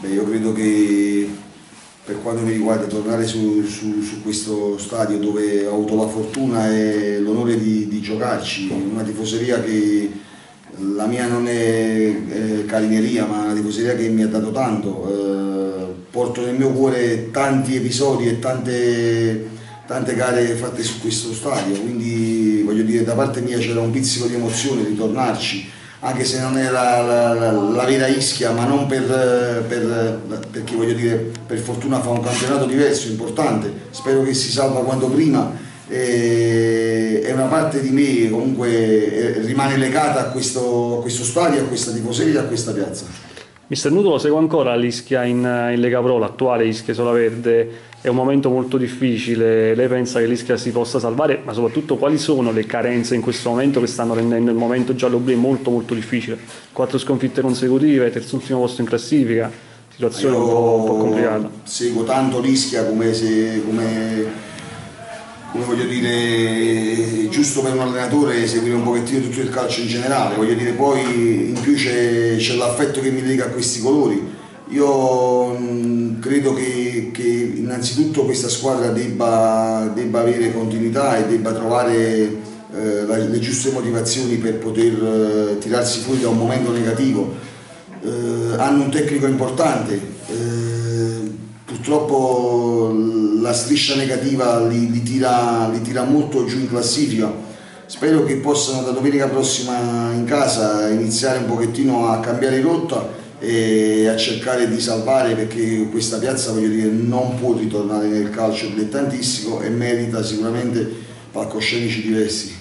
Beh, io credo che per quanto mi riguarda tornare su, su, su, questo stadio dove ho avuto la fortuna e l'onore di, di, giocarci, una tifoseria che la mia non è eh, carineria ma una tifoseria che mi ha dato tanto, eh, porto nel mio cuore tanti episodi e tante, tante gare fatte su questo stadio, quindi voglio dire da parte mia c'era un pizzico di emozione di tornarci anche se non è la, la, la, la vera Ischia, ma non per, per, perché voglio dire, per fortuna fa un campionato diverso, importante, spero che si salva quanto prima, e, è una parte di me comunque rimane legata a questo, a questo stadio, a questa tifoseria, a questa piazza. Mister Nudo, lo segue ancora l'Ischia in, in Lega Pro, l'attuale Ischia Sola Verde è un momento molto difficile, lei pensa che l'Ischia si possa salvare, ma soprattutto quali sono le carenze in questo momento che stanno rendendo il momento giallo-blu molto molto difficile? Quattro sconfitte consecutive, terzultimo posto in classifica, situazione un po', un po', complicata. Seguo tanto l'Ischia come, se, come, come voglio dire, giusto per un allenatore seguire un pochettino tutto il calcio in generale, voglio dire poi in più c'è l'affetto che mi lega a questi colori io mh, credo che, che, innanzitutto questa squadra debba, debba, avere continuità e debba trovare eh, le giuste motivazioni per poter eh, tirarsi fuori da un momento negativo. Eh, hanno un tecnico importante, eh, purtroppo la striscia negativa li, li, tira, li tira molto giù in classifica. Spero che possano da domenica prossima in casa iniziare un pochettino a cambiare rotta e a cercare di salvare perché questa piazza voglio dire, non può ritornare nel calcio dilettantistico e merita sicuramente palcoscenici diversi.